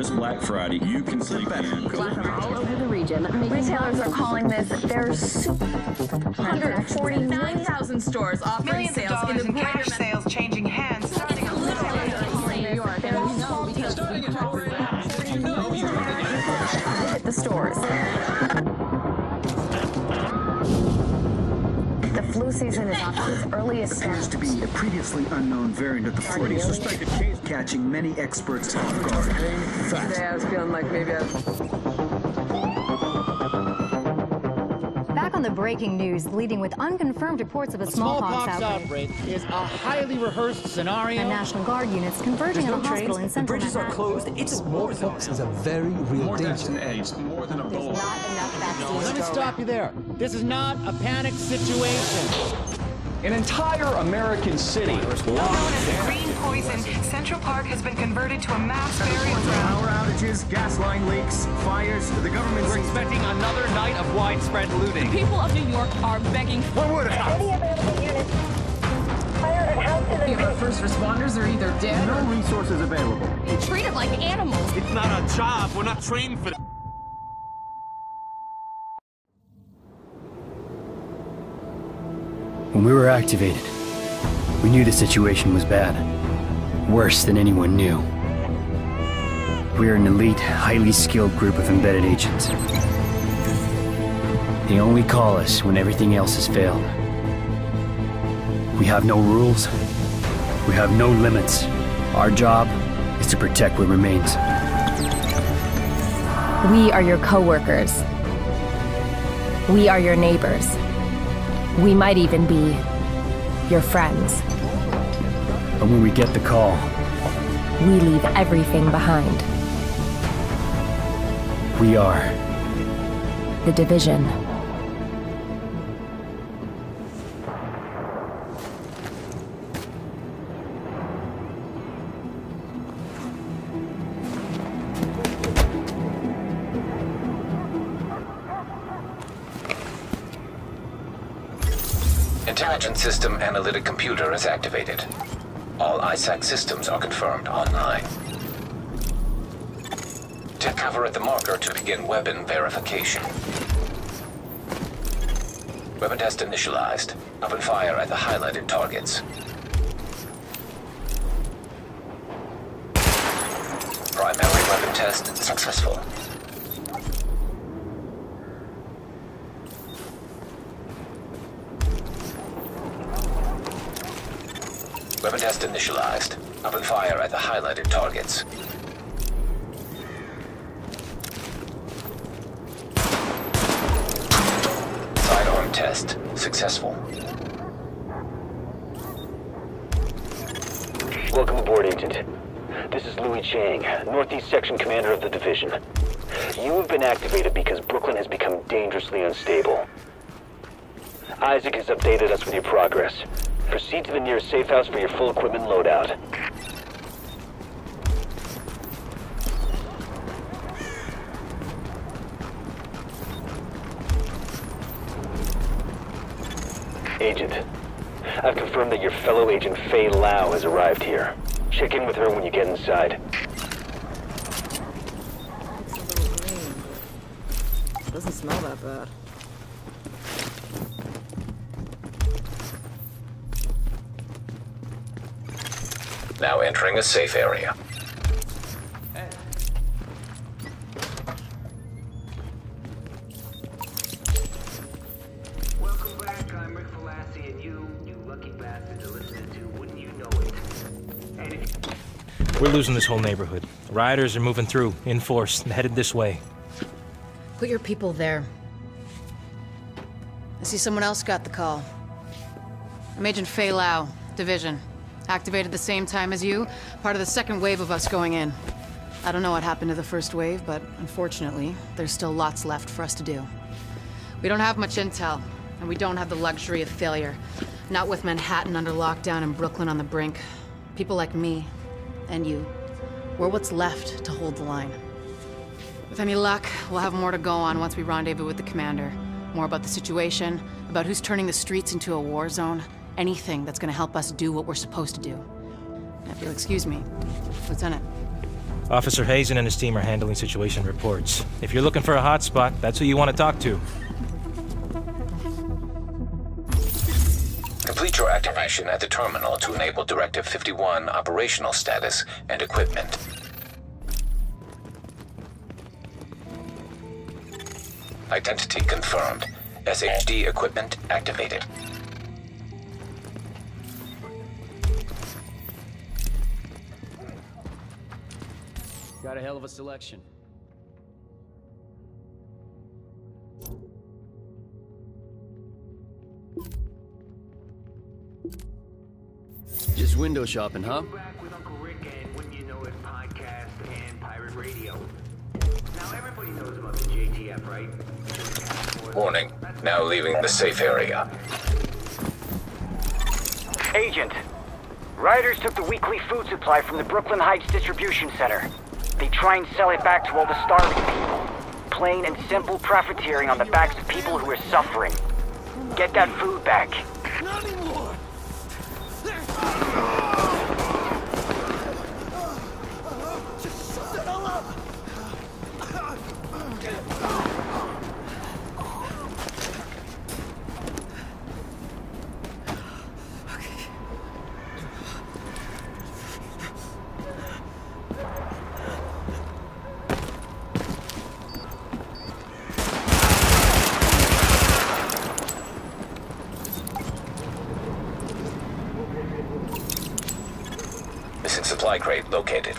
know this Black Friday, you can sleep in. all over the region. Retailers are calling this their super 149,000 stores offering Millions of sales in dollars the in greater cash sales changing hands starting on New York. And we know because Hit the stores. the flu season is off to its earliest appears to be a previously unknown variant of the flu, Suspected case. Catching many experts off guard. Today I was feeling like maybe I Back on the breaking news, leading with unconfirmed reports of a smallpox, Smallpox outbreak. outbreak is a highly rehearsed scenario. And National Guard units converging on a hospital in central Bridges Manhattan. closed. It's a war is a very real More deaths danger. than AIDS, more than There's Ebola. not enough vaccines Let me stop you there. This is not a panic situation. An entire American city Known as the Green Poison, Central Park has been converted to a mass burial ground. Power outages, gas line leaks, fires. The government We're expecting another night of widespread looting. The people of New York are begging What would have our first responders are either dead No resources available. treated like animals. It's not a job. We're not trained for that. When we were activated, we knew the situation was bad. Worse than anyone knew. We are an elite, highly skilled group of embedded agents. They only call us when everything else has failed. We have no rules. We have no limits. Our job is to protect what remains. We are your coworkers. We are your neighbors. We might even be your friends. But when we get the call, We leave everything behind. we are The division. Intelligence System Analytic Computer is activated. All ISAC systems are confirmed online. Take cover at the marker to begin weapon verification. Weapon test initialized. Open fire at the highlighted targets. Primary weapon test successful. Test initialized. Open fire at the highlighted targets. Sidearm test successful. Welcome aboard, Agent. This is Louis Chang, Northeast Section Commander of the Division. You have been activated because Brooklyn has become dangerously unstable. ISAC has updated us with your progress. Proceed to the nearest safe house for your full equipment loadout. Agent, I've confirmed that your fellow agent Faye Lau has arrived here. Check in with her when you get inside. doesn't smell that bad. Know It. And if We're losing this whole neighborhood. Rioters are moving through, in force, and headed this way. Put your people there. I see someone else got the call. I'm Agent Faye Lau, Division. Activated the same time as you, part of the second wave of us going in. I don't know what happened to the first wave, but unfortunately, there's still lots left for us to do. We don't have much intel, and we don't have the luxury of failure. Not with Manhattan under lockdown and Brooklyn on the brink. People like me, and you, we're what's left to hold the line. With any luck, we'll have more to go on once we rendezvous with the commander. More about the situation, about who's turning the streets into a war zone, anything that's gonna help us do what we're supposed to do. If you'll excuse me, Lieutenant. Officer Hazen and his team are handling situation reports. If you're looking for a hotspot, that's who you want to talk to. Complete your activation at the terminal to enable Directive 51 operational status and equipment. Identity confirmed. SHD equipment activated. Got a hell of a selection. Just window shopping, huh? Warning. Now leaving the safe area. Agent, Riders took the weekly food supply from the Brooklyn Heights Distribution Center. They try and sell it back to all the starving people. Plain and simple profiteering on the backs of people who are suffering. Get that food back. Not anymore! Just shut it all up! Missing supply crate located.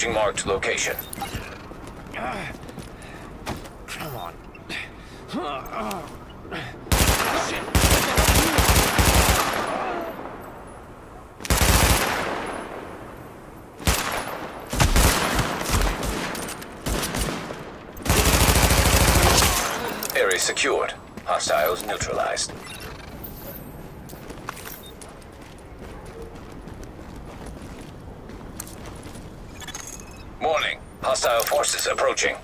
Approaching marked location. Come on. Area secured. Hostiles neutralized. Warning. Hostile forces approaching.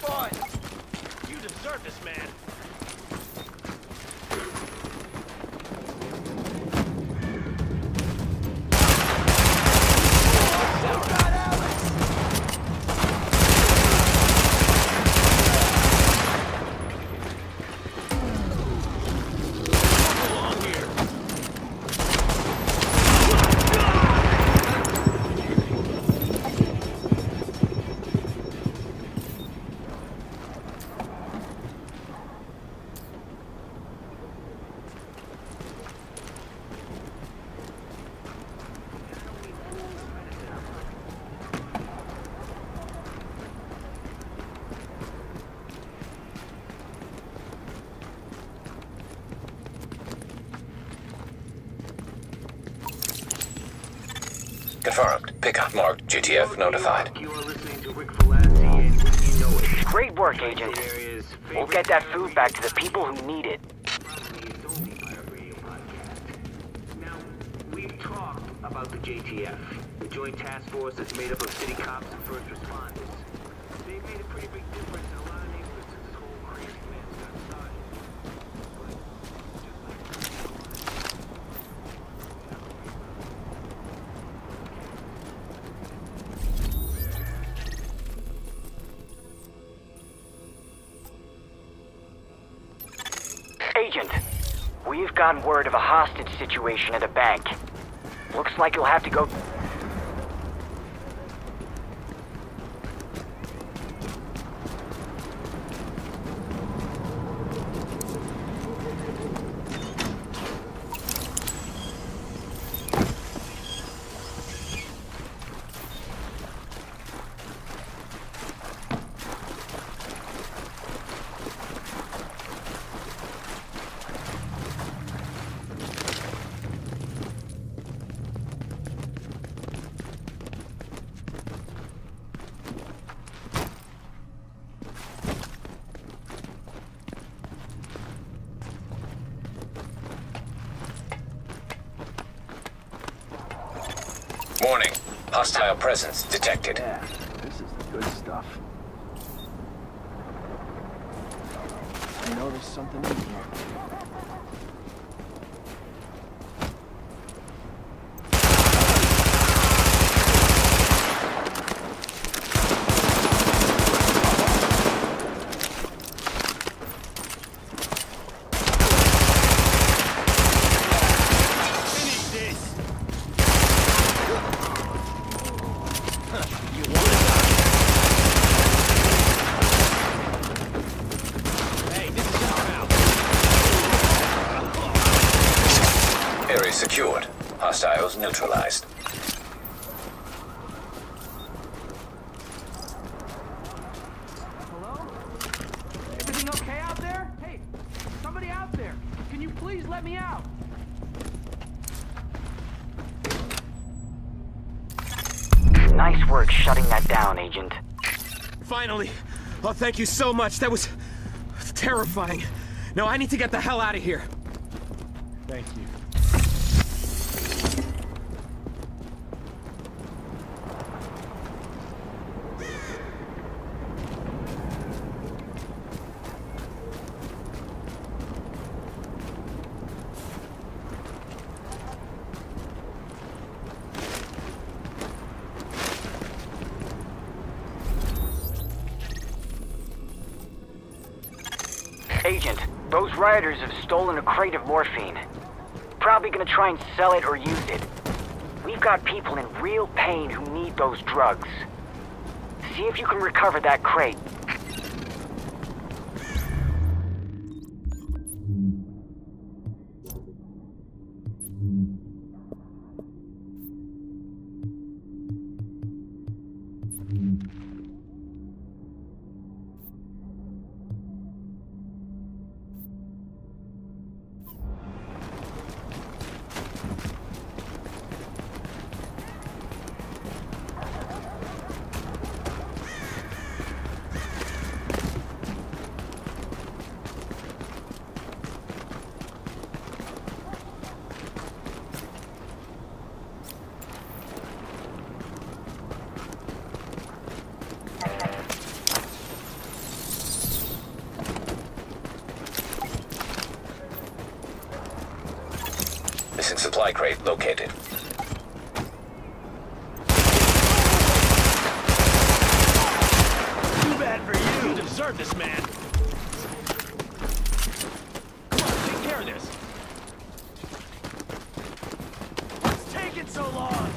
Fine. You deserve this, man. Confirmed. Pickup marked. JTF notified. Great work, Agent. We'll get that food back to the people who need it. Now, we've talked about the JTF, the Joint Task Force that's made up of city cops and first responders. They've made a pretty big difference gotten word of a hostage situation at a bank. Looks like you'll have to go... Hostile presence detected. Yeah, this is the good stuff. I know there's something in here. Finish this. You want to die? Hey, this is just out. Area secured. Hostiles neutralized. Hello? Everything okay out there? Hey, somebody out there. Can you please let me out? Nice work shutting that down, Agent. Finally. Oh, thank you so much. That was terrifying. No, I need to get the hell out of here. Thank you. Agent, those rioters have stolen a crate of morphine. Probably gonna try and sell it or use it. We've got people in real pain who need those drugs. See if you can recover that crate. Supply crate located. Too bad for you. You deserve this, man. Come on, take care of this. What's taking so long?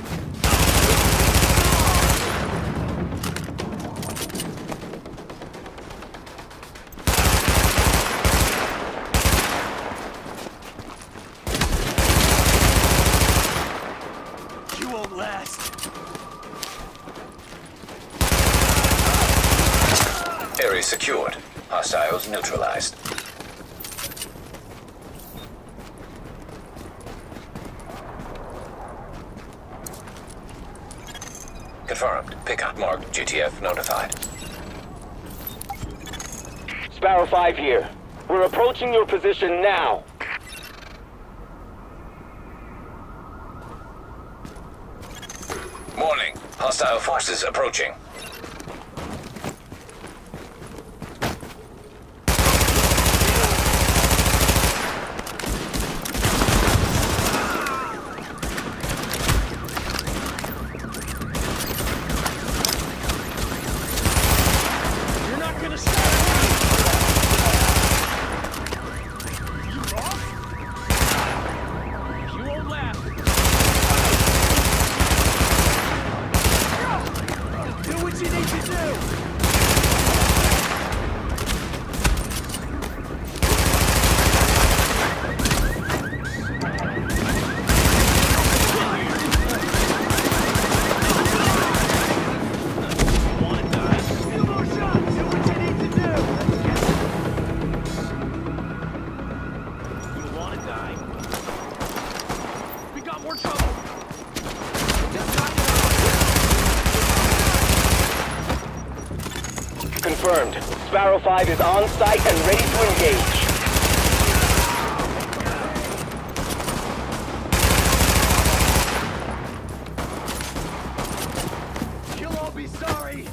You won't last. Area secured. Hostiles neutralized. Confirmed. Pickup marked. JTF notified. Sparrow 5 here. We're approaching your position now. Warning. Hostile forces approaching. is on site and ready to engage. You'll all be sorry.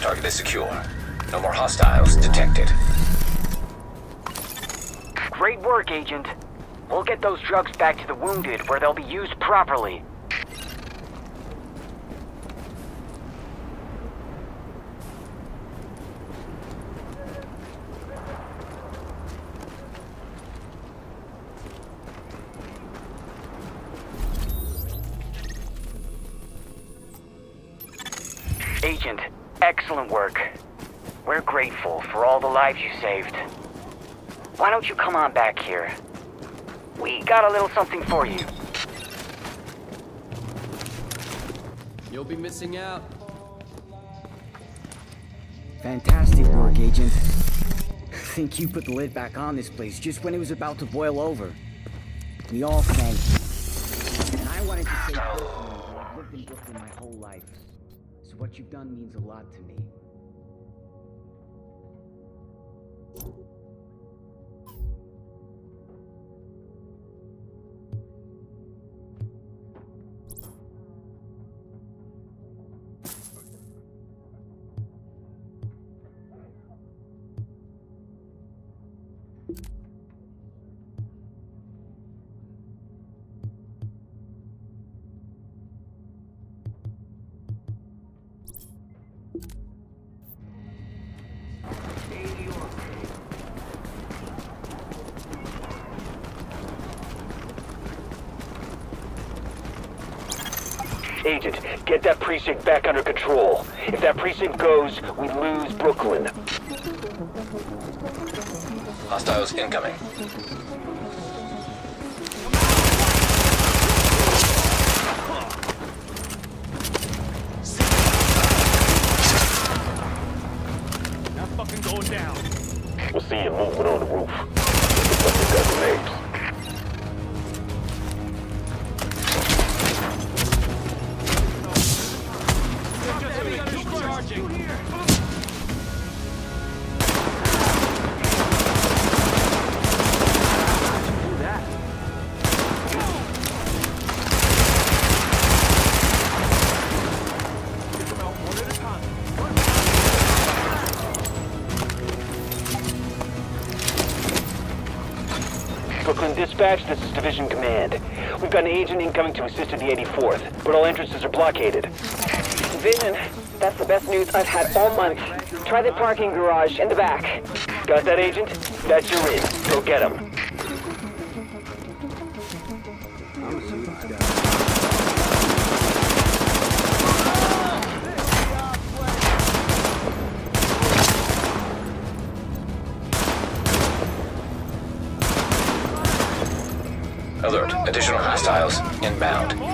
Target is secure. No more hostiles detected. Great work, Agent. We'll get those drugs back to the wounded where they'll be used properly. Saved. Why don't you come on back here? We got a little something for you. You'll be missing out. Fantastic work, Agent. think you put the lid back on this place just when it was about to boil over. We all thank you. And I wanted to say personally that I've lived in Brooklyn my whole life. So what you've done means a lot to me. Agent, get that precinct back under control. If that precinct goes, we lose Brooklyn. Hostiles incoming. Dispatch, this is Division Command. We've got an agent incoming to assist at the 84th, but all entrances are blockaded. Vision, that's the best news I've had all month. Try the parking garage in the back. Got that, Agent? That's your in. Go get him. Additional hostiles inbound.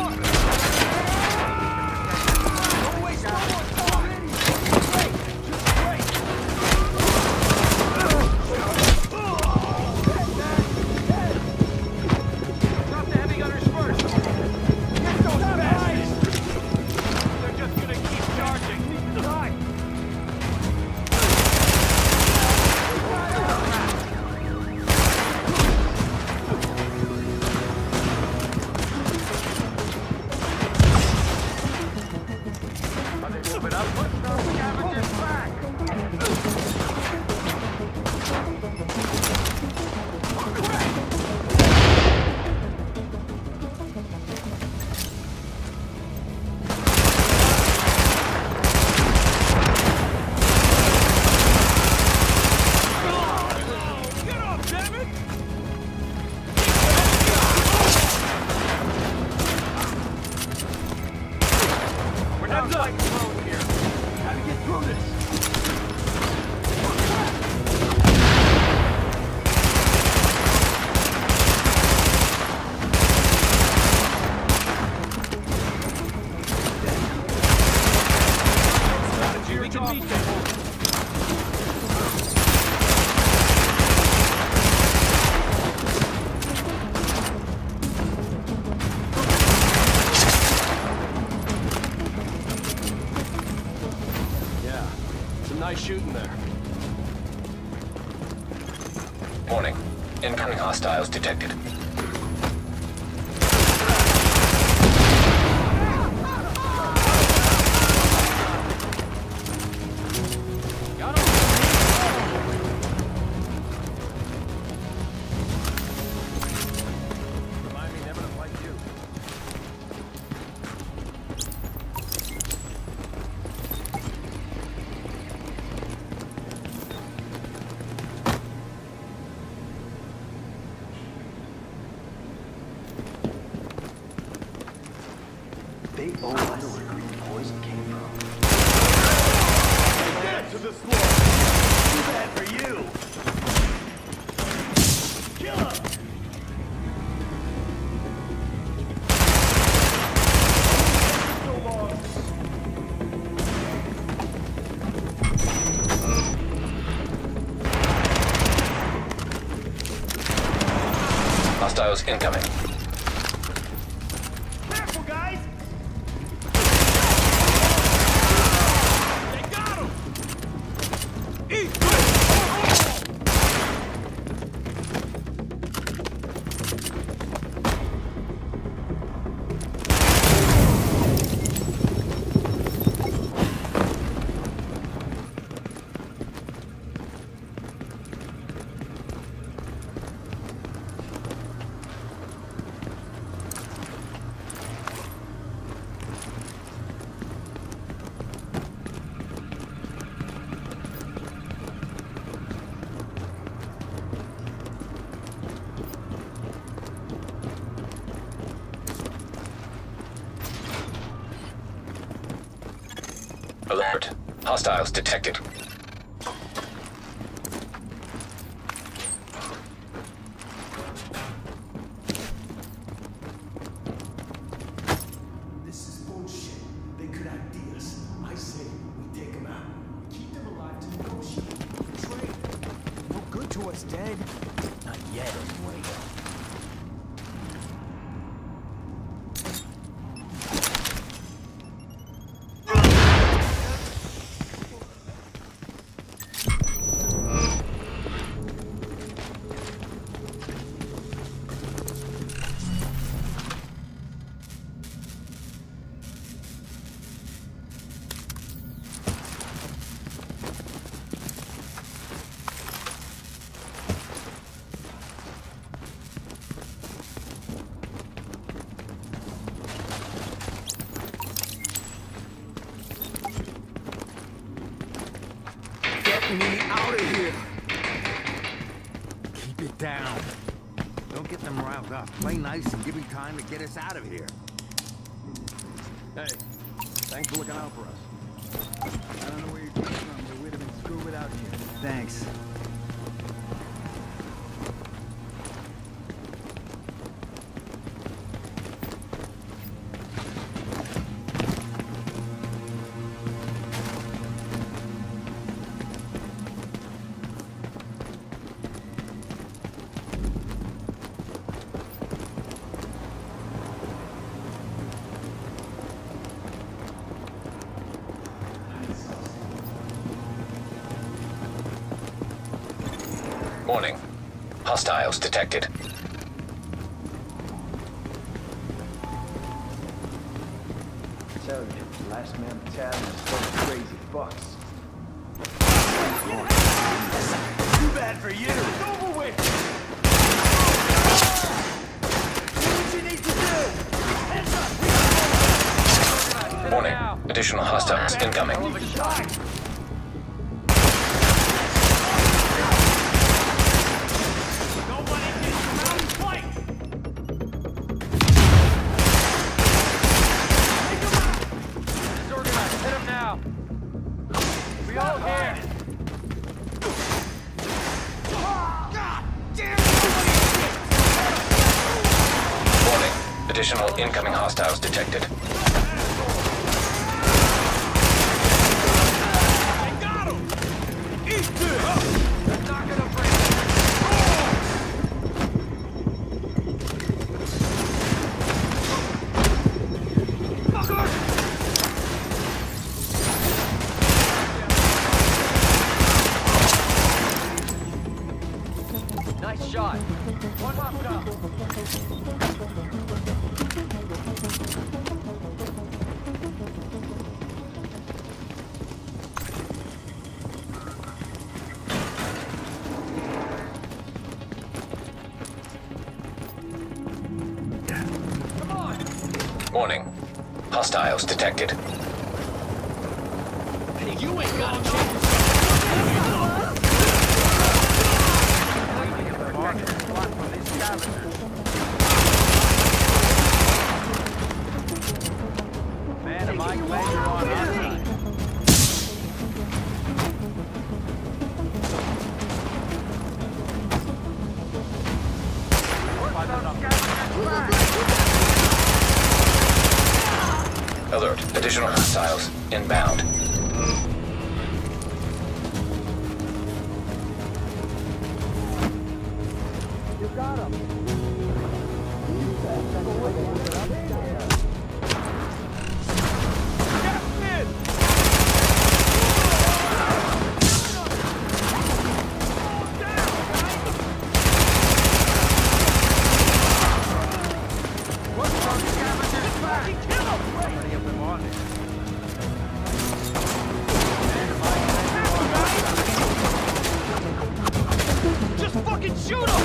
Nice shooting there. Warning. Incoming hostiles detected. Incoming. Alert. Hostiles detected. Play nice and give me time to get us out of here. Hey, thanks for looking out for us. Warning. Hostiles detected. Tell you, last man battalion is full of crazy fucks. Too bad for you. It's over with. Do what you need to do. Heads up. Warning. Additional hostiles incoming. Hostiles detected. Shoot him!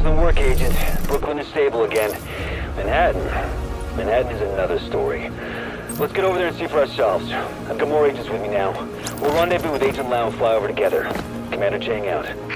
Excellent work, Agent. Brooklyn is stable again. Manhattan. Manhattan is another story. Let's get over there and see for ourselves. I've got more agents with me now. We'll rendezvous with Agent Lau and fly over together. Commander Chang out.